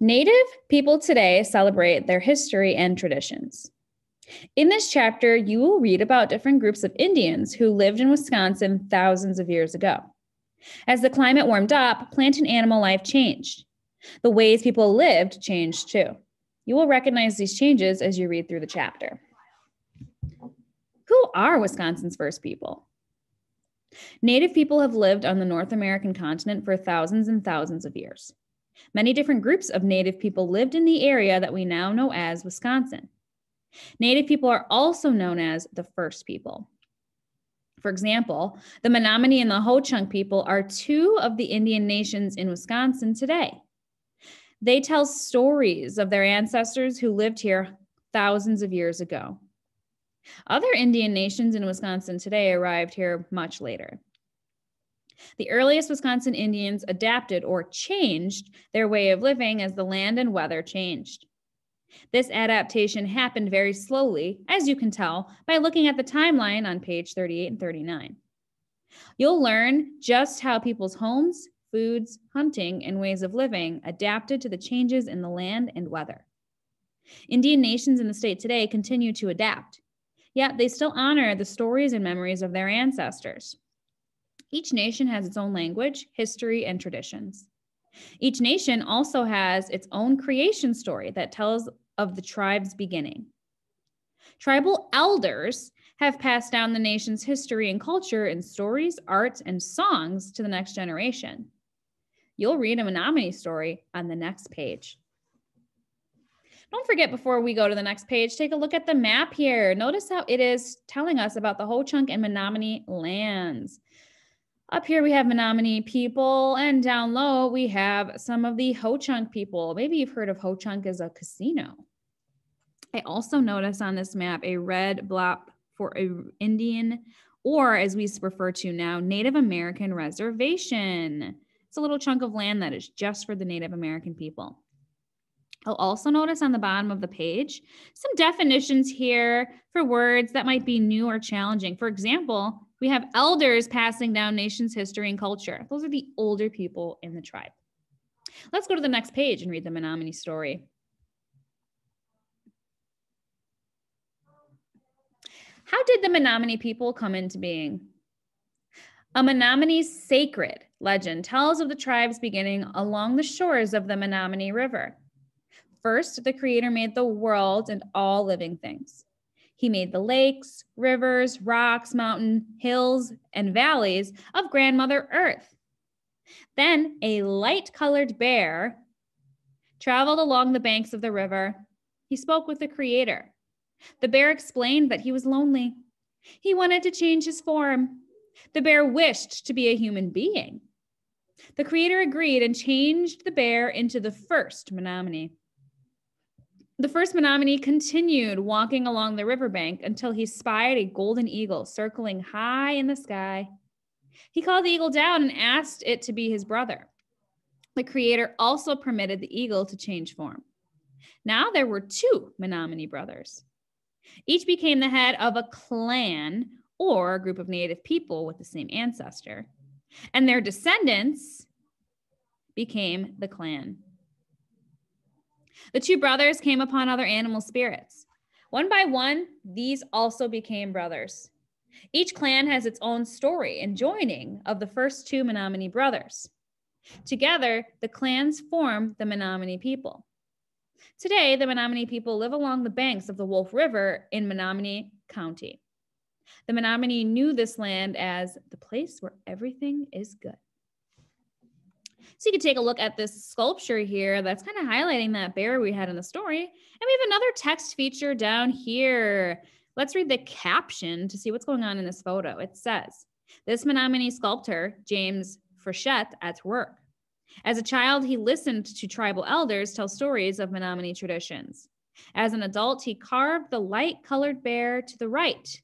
Native people today celebrate their history and traditions. In this chapter, you will read about different groups of Indians who lived in Wisconsin thousands of years ago. As the climate warmed up, plant and animal life changed. The ways people lived changed too. You will recognize these changes as you read through the chapter. Who are Wisconsin's first people? Native people have lived on the North American continent for thousands and thousands of years. Many different groups of Native people lived in the area that we now know as Wisconsin. Native people are also known as the first people. For example, the Menominee and the Ho Chunk people are two of the Indian nations in Wisconsin today. They tell stories of their ancestors who lived here thousands of years ago. Other Indian nations in Wisconsin today arrived here much later. The earliest Wisconsin Indians adapted or changed their way of living as the land and weather changed. This adaptation happened very slowly, as you can tell by looking at the timeline on page 38 and 39. You'll learn just how people's homes, foods, hunting, and ways of living adapted to the changes in the land and weather. Indian nations in the state today continue to adapt, yet they still honor the stories and memories of their ancestors. Each nation has its own language, history, and traditions. Each nation also has its own creation story that tells of the tribe's beginning. Tribal elders have passed down the nation's history and culture in stories, arts, and songs to the next generation. You'll read a Menominee story on the next page. Don't forget before we go to the next page, take a look at the map here. Notice how it is telling us about the Ho Chunk and Menominee lands. Up here we have Menominee people, and down low we have some of the Ho Chunk people. Maybe you've heard of Ho Chunk as a casino. I also notice on this map a red block for a Indian, or as we refer to now, Native American reservation. It's a little chunk of land that is just for the Native American people. I'll also notice on the bottom of the page some definitions here for words that might be new or challenging. For example, we have elders passing down nation's history and culture. Those are the older people in the tribe. Let's go to the next page and read the Menominee story. How did the Menominee people come into being? A Menominee sacred legend tells of the tribe's beginning along the shores of the Menominee River. First, the Creator made the world and all living things. He made the lakes, rivers, rocks, mountains, hills, and valleys of Grandmother Earth. Then a light colored bear traveled along the banks of the river. He spoke with the Creator. The bear explained that he was lonely. He wanted to change his form. The bear wished to be a human being. The Creator agreed and changed the bear into the first Menominee. The first Menominee continued walking along the riverbank until he spied a golden eagle circling high in the sky. He called the eagle down and asked it to be his brother. The creator also permitted the eagle to change form. Now there were two Menominee brothers. Each became the head of a clan or a group of native people with the same ancestor, and their descendants became the clan. The two brothers came upon other animal spirits. One by one, these also became brothers. Each clan has its own story and joining of the first two Menominee brothers. Together, the clans form the Menominee people. Today, the Menominee people live along the banks of the Wolf River in Menominee County. The Menominee knew this land as the place where everything is good. So you can take a look at this sculpture here that's kind of highlighting that bear we had in the story. And we have another text feature down here. Let's read the caption to see what's going on in this photo. It says, this Menominee sculptor, James Frechette, at work. As a child, he listened to tribal elders tell stories of Menominee traditions. As an adult, he carved the light colored bear to the right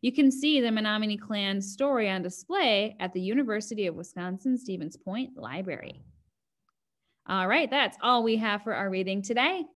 you can see the Menominee clan story on display at the University of Wisconsin Stevens Point Library. All right, that's all we have for our reading today.